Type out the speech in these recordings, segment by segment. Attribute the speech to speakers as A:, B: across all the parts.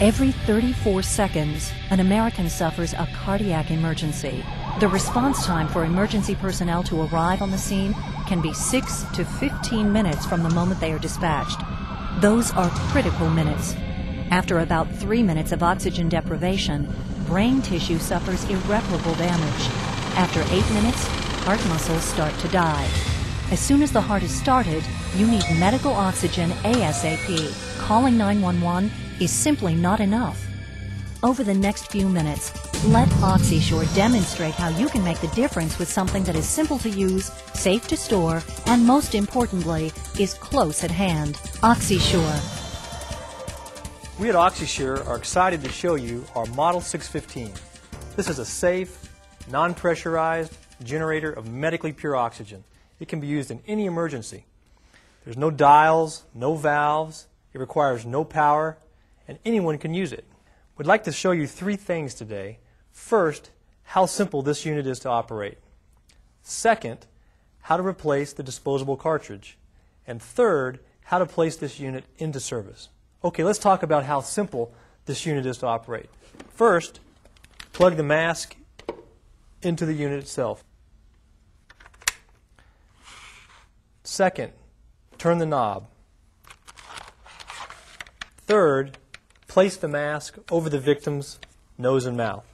A: Every 34 seconds, an American suffers a cardiac emergency. The response time for emergency personnel to arrive on the scene can be 6 to 15 minutes from the moment they are dispatched. Those are critical minutes. After about 3 minutes of oxygen deprivation, brain tissue suffers irreparable damage. After 8 minutes, heart muscles start to die. As soon as the heart is started, you need medical oxygen ASAP. Calling 911 is simply not enough. Over the next few minutes, let OxySure demonstrate how you can make the difference with something that is simple to use, safe to store, and most importantly, is close at hand. OxySure.
B: We at OxySure are excited to show you our Model 615. This is a safe, non-pressurized generator of medically pure oxygen. It can be used in any emergency. There's no dials, no valves, it requires no power, and anyone can use it. We'd like to show you three things today. First, how simple this unit is to operate. Second, how to replace the disposable cartridge. And third, how to place this unit into service. Okay, let's talk about how simple this unit is to operate. First, plug the mask into the unit itself. Second, turn the knob. Third, place the mask over the victim's nose and mouth.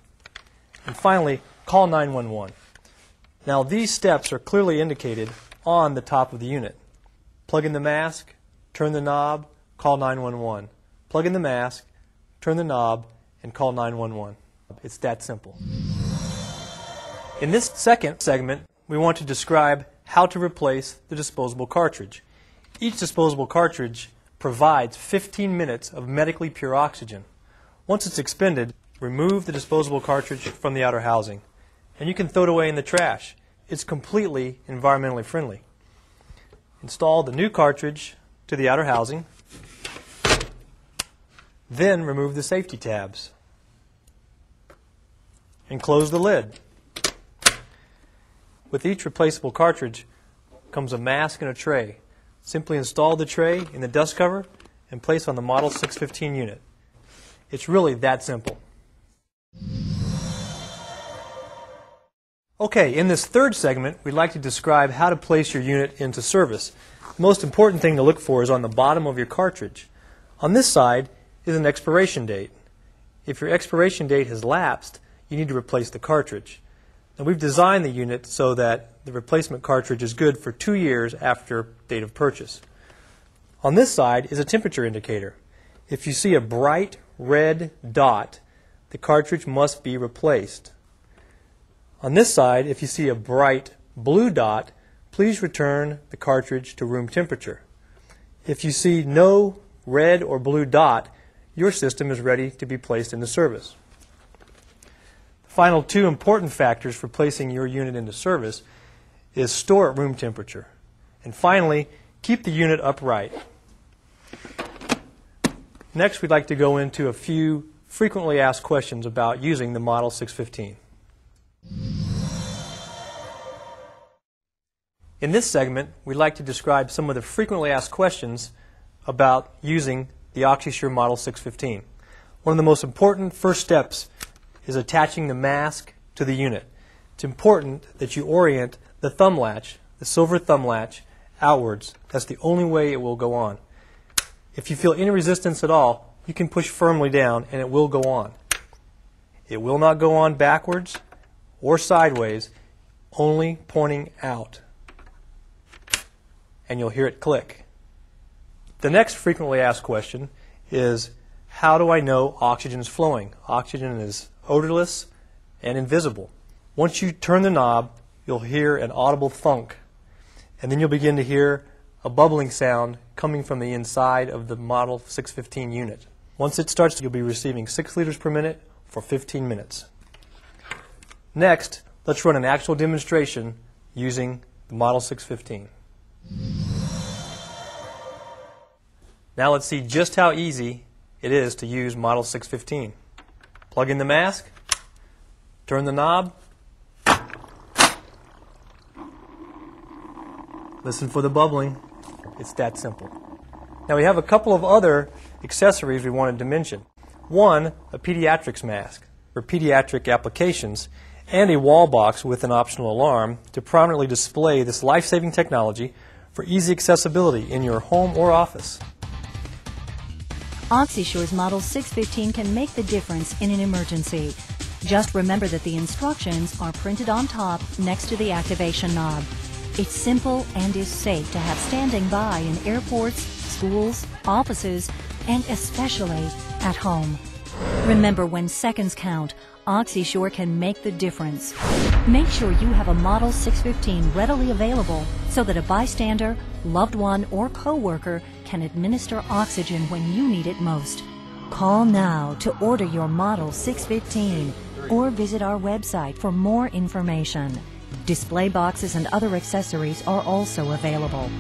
B: And finally, call 911. Now, these steps are clearly indicated on the top of the unit. Plug in the mask, turn the knob, call 911. Plug in the mask, turn the knob, and call 911. It's that simple. In this second segment, we want to describe how to replace the disposable cartridge. Each disposable cartridge provides 15 minutes of medically pure oxygen. Once it's expended, remove the disposable cartridge from the outer housing, and you can throw it away in the trash. It's completely environmentally friendly. Install the new cartridge to the outer housing, then remove the safety tabs and close the lid. With each replaceable cartridge comes a mask and a tray. Simply install the tray in the dust cover and place on the Model 615 unit. It's really that simple. Okay, in this third segment, we'd like to describe how to place your unit into service. The most important thing to look for is on the bottom of your cartridge. On this side is an expiration date. If your expiration date has lapsed, you need to replace the cartridge. Now we've designed the unit so that the replacement cartridge is good for two years after date of purchase. On this side is a temperature indicator. If you see a bright red dot, the cartridge must be replaced. On this side, if you see a bright blue dot, please return the cartridge to room temperature. If you see no red or blue dot, your system is ready to be placed into service. The final two important factors for placing your unit into service is store at room temperature. And finally, keep the unit upright. Next, we'd like to go into a few frequently asked questions about using the Model 615. In this segment, we'd like to describe some of the frequently asked questions about using the OxySure Model 615. One of the most important first steps is attaching the mask to the unit. It's important that you orient the thumb latch, the silver thumb latch, outwards. That's the only way it will go on. If you feel any resistance at all, you can push firmly down and it will go on. It will not go on backwards or sideways, only pointing out. And you'll hear it click. The next frequently asked question is how do I know oxygen is flowing? Oxygen is odorless and invisible. Once you turn the knob, you'll hear an audible thunk, and then you'll begin to hear a bubbling sound coming from the inside of the Model 615 unit. Once it starts, you'll be receiving 6 liters per minute for 15 minutes. Next, let's run an actual demonstration using the Model 615. Now let's see just how easy it is to use Model 615. Plug in the mask, turn the knob, listen for the bubbling. It's that simple. Now we have a couple of other accessories we wanted to mention. One, a pediatrics mask for pediatric applications, and a wall box with an optional alarm to prominently display this life saving technology for easy accessibility in your home or office.
A: OxySure's Model 615 can make the difference in an emergency. Just remember that the instructions are printed on top next to the activation knob. It's simple and is safe to have standing by in airports, schools, offices, and especially at home. Remember, when seconds count, OxySure can make the difference. Make sure you have a Model 615 readily available so that a bystander, loved one, or coworker can administer oxygen when you need it most. Call now to order your Model 615 or visit our website for more information. Display boxes and other accessories are also available.